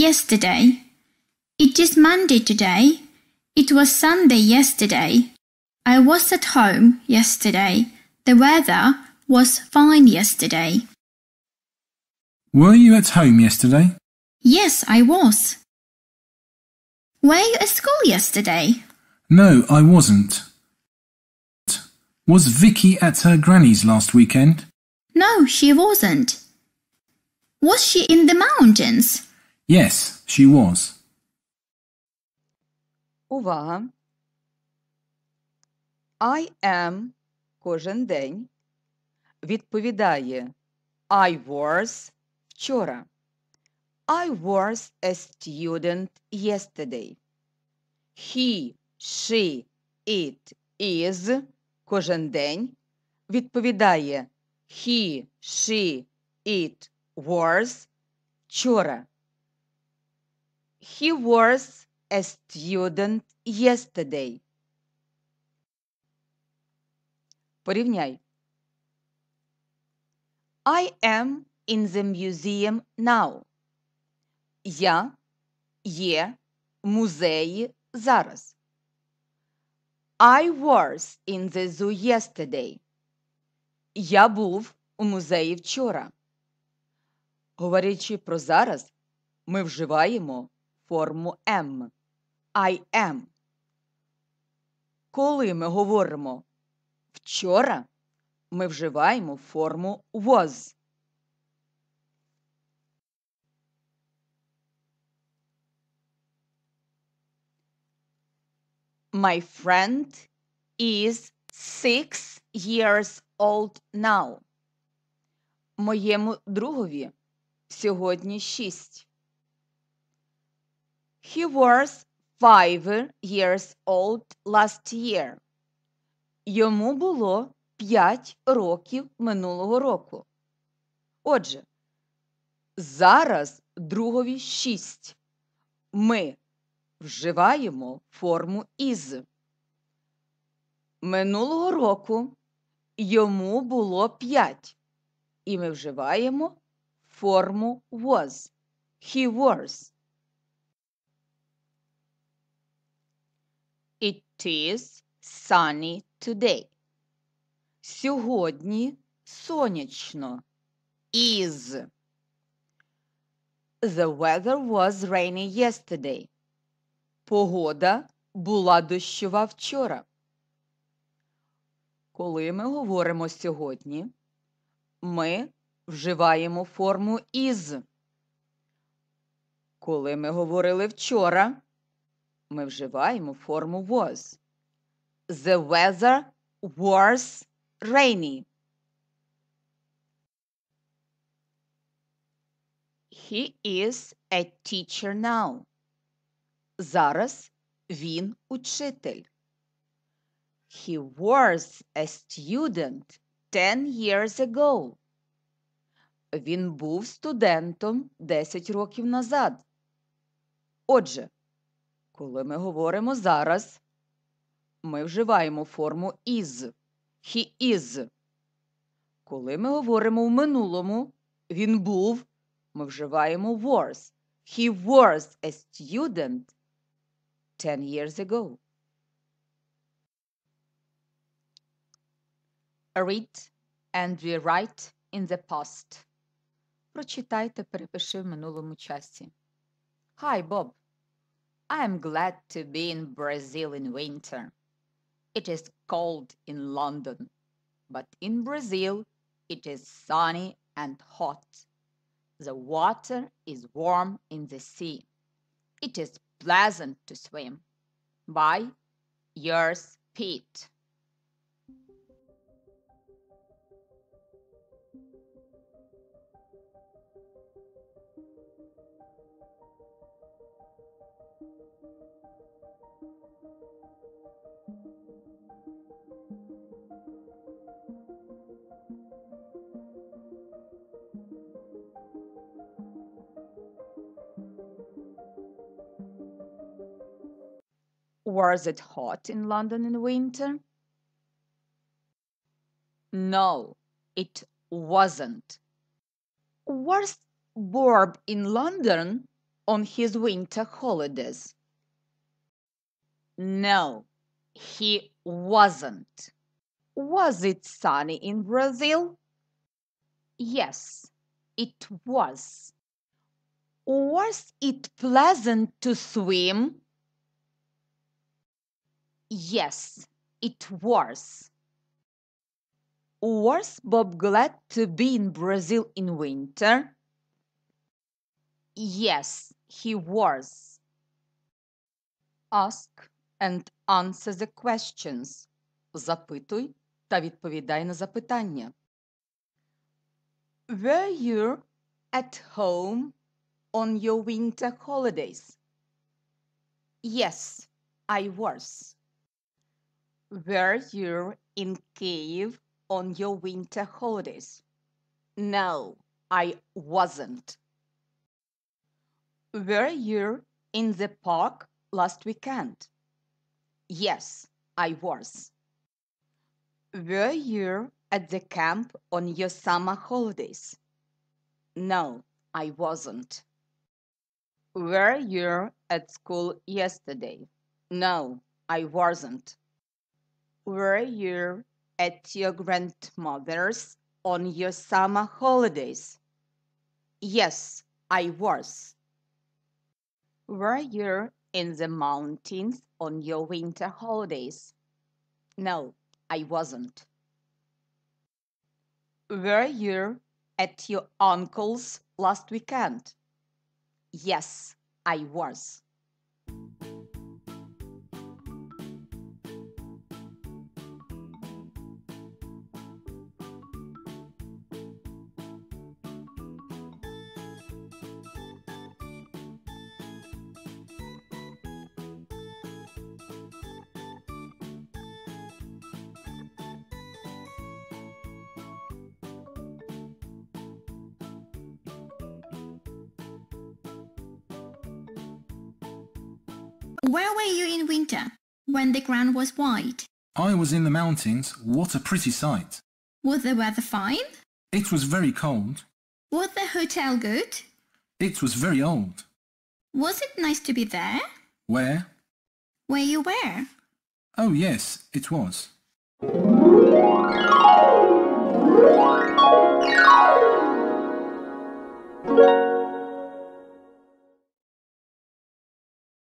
yesterday. It is Monday today. It was Sunday yesterday. I was at home yesterday. The weather was fine yesterday. Were you at home yesterday? Yes, I was. Were you at school yesterday? No, I wasn't. Was Vicky at her granny's last weekend? No, she wasn't. Was she in the mountains? Yes, she was. Увага! I am кожен день відповідає I was вчора. I was a student yesterday. He, she, it is кожен день відповідає he, she, it was вчора. He was a student yesterday. Порівняй. I am in the museum now. Я є в музеї зараз. I was in the zoo yesterday. Я був у музеї вчора. Говорячи про зараз, ми вживаємо форму am. I am. Коли ми говоримо вчора, ми вживаємо форму was. My friend is six years old now. Моєму другові сьогодні шість. He was five years old last year. Йому було п'ять років минулого року. Отже, зараз другові шість. Ми вживаємо форму із. Минулого року йому було 5. І ми вживаємо форму was. He was. It is sunny today. Сьогодні сонячно. Is. The weather was rainy yesterday. Погода була дощова вчора. Коли ми говоримо сьогодні, ми вживаємо форму is. Коли ми говорили вчора, ми вживаємо форму was. The weather was rainy. He is a teacher now. Зараз він учитель. He was a student ten years ago. Він був студентом 10 років назад. Отже, коли ми говоримо зараз, ми вживаємо форму is. He is. Коли ми говоримо в минулому, він був, ми вживаємо was. He was a student 10 years ago. Read and rewrite in the past. Прочитайте, перепиши в минулому часі. Hi, Bob. I am glad to be in Brazil in winter. It is cold in London, but in Brazil it is sunny and hot. The water is warm in the sea. It is pleasant to swim. By yours, Pete. Was it hot in London in winter? No, it wasn't. Was Bob in London on his winter holidays? No, he wasn't. Was it sunny in Brazil? Yes, it was. Was it pleasant to swim? Yes, it was. Was Bob glad to be in Brazil in winter? Yes, he was. Ask and answer the questions. Запитуй та відповідай на запитання. Were you at home on your winter holidays? Yes, I was. Were you in Kiev on your winter holidays? No, I wasn't. Were you in the park last weekend? Yes, I was. Were you at the camp on your summer holidays? No, I wasn't. Were you at school yesterday? No, I wasn't. Were you at your grandmother's on your summer holidays? Yes, I was. Were you in the mountains on your winter holidays? No, I wasn't. Were you at your uncle's last weekend? Yes, I was. Where were you in winter when the ground was white? I was in the mountains. What a pretty sight. Was the weather fine? It was very cold. Was the hotel good? It was very old. Was it nice to be there? Where? Where you were? Oh, yes, it was.